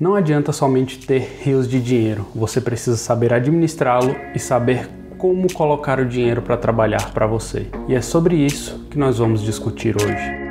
Não adianta somente ter rios de dinheiro, você precisa saber administrá-lo e saber como colocar o dinheiro para trabalhar para você. E é sobre isso que nós vamos discutir hoje.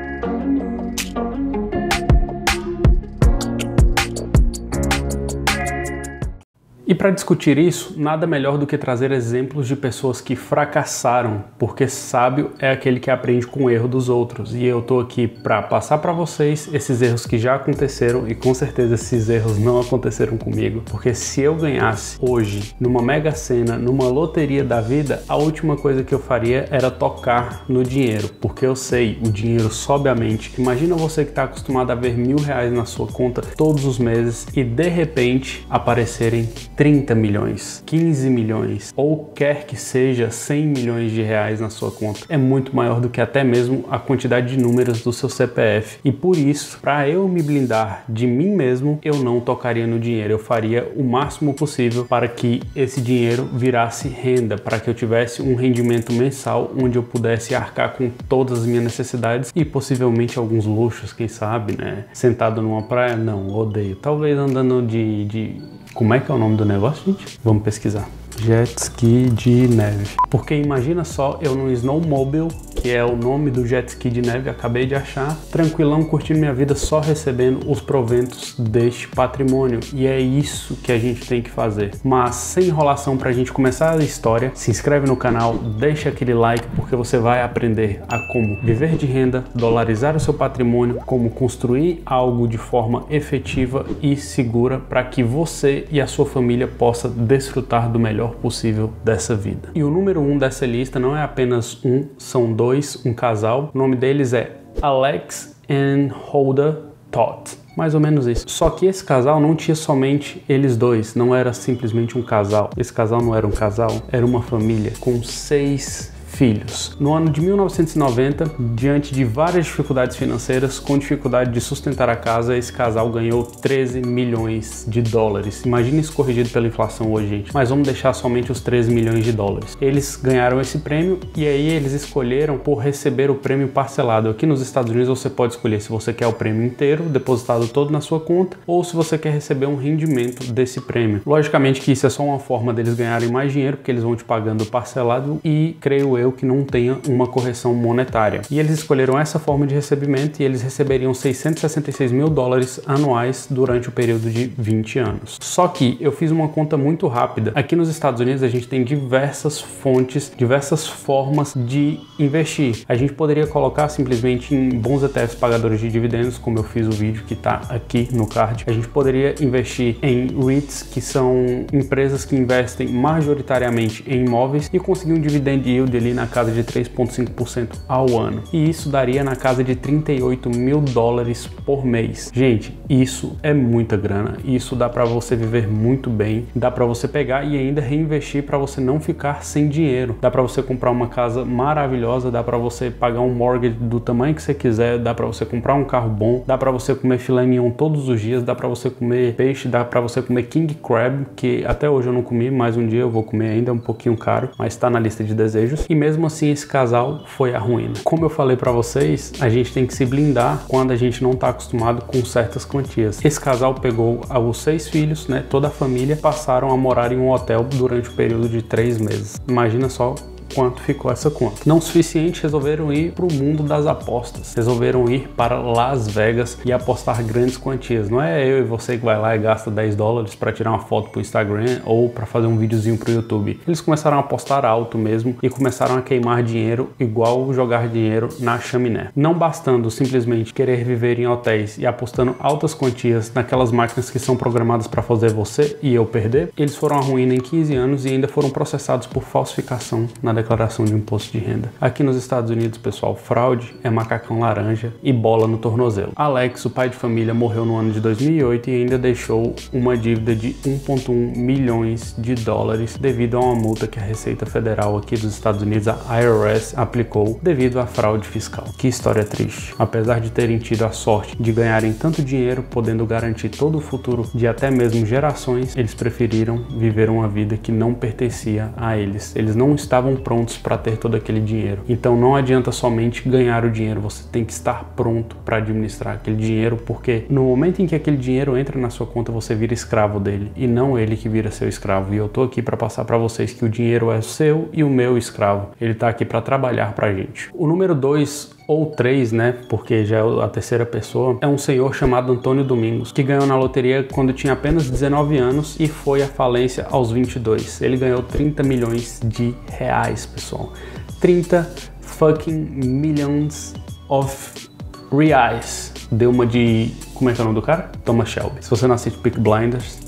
E para discutir isso, nada melhor do que trazer exemplos de pessoas que fracassaram, porque sábio é aquele que aprende com o erro dos outros. E eu tô aqui para passar para vocês esses erros que já aconteceram e com certeza esses erros não aconteceram comigo, porque se eu ganhasse hoje numa mega sena, numa loteria da vida, a última coisa que eu faria era tocar no dinheiro, porque eu sei, o dinheiro sobe a mente. Imagina você que está acostumado a ver mil reais na sua conta todos os meses e de repente aparecerem 30 milhões, 15 milhões ou quer que seja 100 milhões de reais na sua conta. É muito maior do que até mesmo a quantidade de números do seu CPF. E por isso, para eu me blindar de mim mesmo, eu não tocaria no dinheiro. Eu faria o máximo possível para que esse dinheiro virasse renda, para que eu tivesse um rendimento mensal onde eu pudesse arcar com todas as minhas necessidades e possivelmente alguns luxos, quem sabe, né? Sentado numa praia, não, odeio. Talvez andando de, de como é que é o nome do negócio, gente? Vamos pesquisar jet ski de neve. Porque imagina só eu no snowmobile, que é o nome do jet ski de neve, acabei de achar, tranquilão, curtindo minha vida, só recebendo os proventos deste patrimônio. E é isso que a gente tem que fazer. Mas sem enrolação para a gente começar a história, se inscreve no canal, deixa aquele like, porque você vai aprender a como viver de renda, dolarizar o seu patrimônio, como construir algo de forma efetiva e segura para que você e a sua família possa desfrutar do melhor possível dessa vida. E o número um dessa lista não é apenas um, são dois, um casal. O nome deles é Alex and Holda Todd. Mais ou menos isso. Só que esse casal não tinha somente eles dois, não era simplesmente um casal. Esse casal não era um casal, era uma família com seis filhos. No ano de 1990, diante de várias dificuldades financeiras, com dificuldade de sustentar a casa, esse casal ganhou 13 milhões de dólares. Imagina isso corrigido pela inflação hoje, gente. Mas vamos deixar somente os 13 milhões de dólares. Eles ganharam esse prêmio e aí eles escolheram por receber o prêmio parcelado. Aqui nos Estados Unidos você pode escolher se você quer o prêmio inteiro, depositado todo na sua conta, ou se você quer receber um rendimento desse prêmio. Logicamente que isso é só uma forma deles ganharem mais dinheiro, porque eles vão te pagando parcelado e creio eu que não tenha uma correção monetária. E eles escolheram essa forma de recebimento e eles receberiam 666 mil dólares anuais durante o período de 20 anos. Só que eu fiz uma conta muito rápida. Aqui nos Estados Unidos a gente tem diversas fontes, diversas formas de investir. A gente poderia colocar simplesmente em bons ETFs pagadores de dividendos, como eu fiz o vídeo que está aqui no card. A gente poderia investir em REITs, que são empresas que investem majoritariamente em imóveis e conseguir um dividend yield ali na casa de 3,5% ao ano. E isso daria na casa de 38 mil dólares por mês. Gente, isso é muita grana. Isso dá para você viver muito bem. Dá para você pegar e ainda reinvestir para você não ficar sem dinheiro. Dá para você comprar uma casa maravilhosa. Dá para você pagar um mortgage do tamanho que você quiser. Dá para você comprar um carro bom. Dá para você comer filé mignon todos os dias. Dá para você comer peixe. Dá para você comer king crab, que até hoje eu não comi, mas um dia eu vou comer ainda. É um pouquinho caro, mas está na lista de desejos. E mesmo assim esse casal foi a ruína. Como eu falei para vocês, a gente tem que se blindar quando a gente não está acostumado com certas quantias. Esse casal pegou os seis filhos, né, toda a família, passaram a morar em um hotel durante o período de três meses. Imagina só quanto ficou essa conta. Não suficiente, resolveram ir para o mundo das apostas. Resolveram ir para Las Vegas e apostar grandes quantias. Não é eu e você que vai lá e gasta 10 dólares para tirar uma foto para o Instagram ou para fazer um videozinho para o YouTube. Eles começaram a apostar alto mesmo e começaram a queimar dinheiro igual jogar dinheiro na chaminé. Não bastando simplesmente querer viver em hotéis e apostando altas quantias naquelas máquinas que são programadas para fazer você e eu perder, eles foram à ruína em 15 anos e ainda foram processados por falsificação na declaração de imposto de renda. Aqui nos Estados Unidos, pessoal, fraude é macacão laranja e bola no tornozelo. Alex, o pai de família, morreu no ano de 2008 e ainda deixou uma dívida de 1,1 milhões de dólares devido a uma multa que a Receita Federal aqui dos Estados Unidos, a IRS, aplicou devido à fraude fiscal. Que história triste. Apesar de terem tido a sorte de ganharem tanto dinheiro, podendo garantir todo o futuro de até mesmo gerações, eles preferiram viver uma vida que não pertencia a eles. Eles não estavam prontos para ter todo aquele dinheiro. Então não adianta somente ganhar o dinheiro, você tem que estar pronto para administrar aquele dinheiro, porque no momento em que aquele dinheiro entra na sua conta, você vira escravo dele e não ele que vira seu escravo. E eu tô aqui para passar para vocês que o dinheiro é seu e o meu escravo. Ele tá aqui para trabalhar pra gente. O número 2 ou três, né? Porque já é a terceira pessoa, é um senhor chamado Antônio Domingos, que ganhou na loteria quando tinha apenas 19 anos e foi à falência aos 22. Ele ganhou 30 milhões de reais, pessoal. 30 fucking millions of reais. Deu uma de. Como é que é o nome do cara? Thomas Shelby. Se você não assiste Peak Blinders,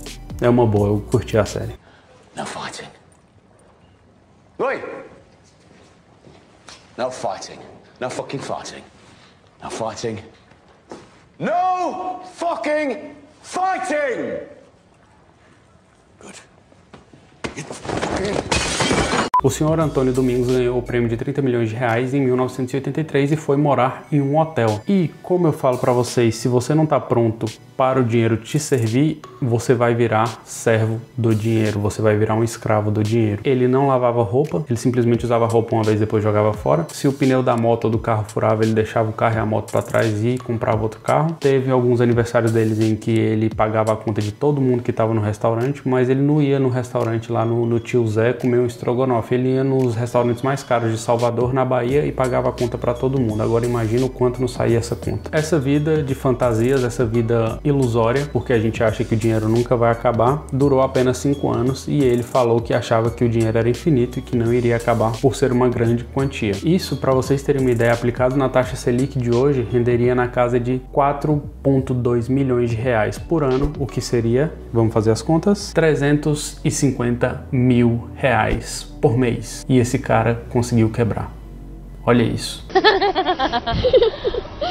é uma boa, eu curti a série. No fighting. Oi! No fighting. No fucking fighting. No fighting. No fucking fighting! Good. Get fucking... O senhor Antônio Domingos ganhou o prêmio de 30 milhões de reais em 1983 e foi morar em um hotel. E como eu falo para vocês, se você não está pronto para o dinheiro te servir, você vai virar servo do dinheiro, você vai virar um escravo do dinheiro. Ele não lavava roupa, ele simplesmente usava roupa uma vez depois jogava fora. Se o pneu da moto ou do carro furava, ele deixava o carro e a moto para trás e comprava outro carro. Teve alguns aniversários deles em que ele pagava a conta de todo mundo que estava no restaurante, mas ele não ia no restaurante lá no, no tio Zé comer um estrogonofe ele ia nos restaurantes mais caros de Salvador, na Bahia, e pagava a conta para todo mundo. Agora imagina o quanto não saía essa conta. Essa vida de fantasias, essa vida ilusória, porque a gente acha que o dinheiro nunca vai acabar, durou apenas cinco anos e ele falou que achava que o dinheiro era infinito e que não iria acabar por ser uma grande quantia. Isso, para vocês terem uma ideia, aplicado na taxa Selic de hoje, renderia na casa de 4,2 milhões de reais por ano, o que seria, vamos fazer as contas, 350 mil reais por mês. E esse cara conseguiu quebrar. Olha isso.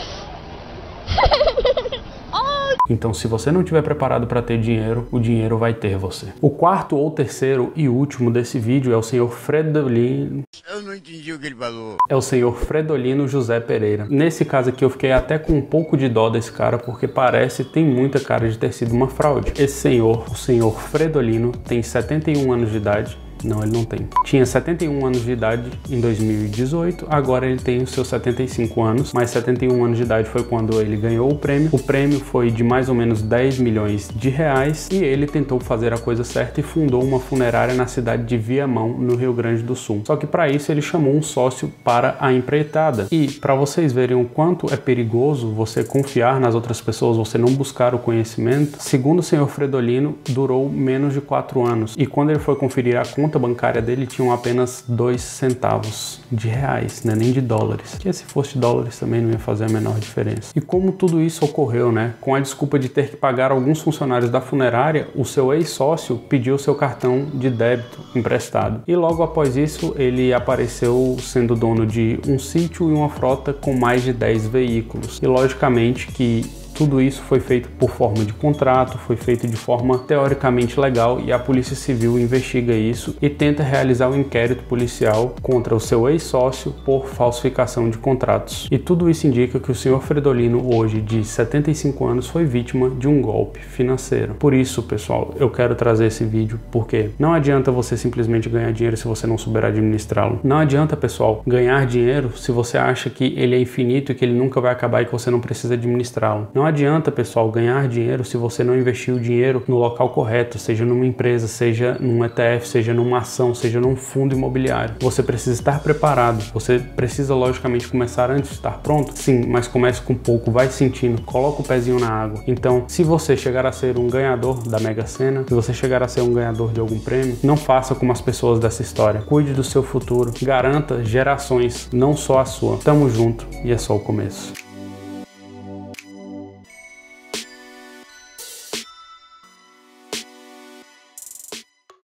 Então, se você não estiver preparado para ter dinheiro, o dinheiro vai ter você. O quarto ou terceiro e último desse vídeo é o senhor Fredolino. Eu não entendi o que ele falou. É o senhor Fredolino José Pereira. Nesse caso aqui, eu fiquei até com um pouco de dó desse cara, porque parece tem muita cara de ter sido uma fraude. Esse senhor, o senhor Fredolino, tem 71 anos de idade não, ele não tem. Tinha 71 anos de idade em 2018, agora ele tem os seus 75 anos, mas 71 anos de idade foi quando ele ganhou o prêmio. O prêmio foi de mais ou menos 10 milhões de reais e ele tentou fazer a coisa certa e fundou uma funerária na cidade de Viamão, no Rio Grande do Sul. Só que para isso ele chamou um sócio para a empreitada. E para vocês verem o quanto é perigoso você confiar nas outras pessoas, você não buscar o conhecimento, segundo o senhor Fredolino, durou menos de 4 anos. E quando ele foi conferir a conta conta bancária dele tinham apenas dois centavos de reais, né? nem de dólares. Que se fosse dólares também não ia fazer a menor diferença. E como tudo isso ocorreu, né? Com a desculpa de ter que pagar alguns funcionários da funerária, o seu ex-sócio pediu seu cartão de débito emprestado. E logo após isso, ele apareceu sendo dono de um sítio e uma frota com mais de 10 veículos. E logicamente que tudo isso foi feito por forma de contrato, foi feito de forma teoricamente legal e a Polícia Civil investiga isso e tenta realizar um inquérito policial contra o seu ex-sócio por falsificação de contratos. E tudo isso indica que o senhor Fredolino, hoje de 75 anos, foi vítima de um golpe financeiro. Por isso, pessoal, eu quero trazer esse vídeo porque não adianta você simplesmente ganhar dinheiro se você não souber administrá-lo. Não adianta, pessoal, ganhar dinheiro se você acha que ele é infinito e que ele nunca vai acabar e que você não precisa administrá-lo. Não adianta, pessoal, ganhar dinheiro se você não investir o dinheiro no local correto, seja numa empresa, seja num ETF, seja numa ação, seja num fundo imobiliário. Você precisa estar preparado. Você precisa, logicamente, começar antes de estar pronto? Sim, mas comece com pouco, vai sentindo, coloca o pezinho na água. Então, se você chegar a ser um ganhador da Mega Sena, se você chegar a ser um ganhador de algum prêmio, não faça como as pessoas dessa história. Cuide do seu futuro, garanta gerações, não só a sua. Tamo junto e é só o começo.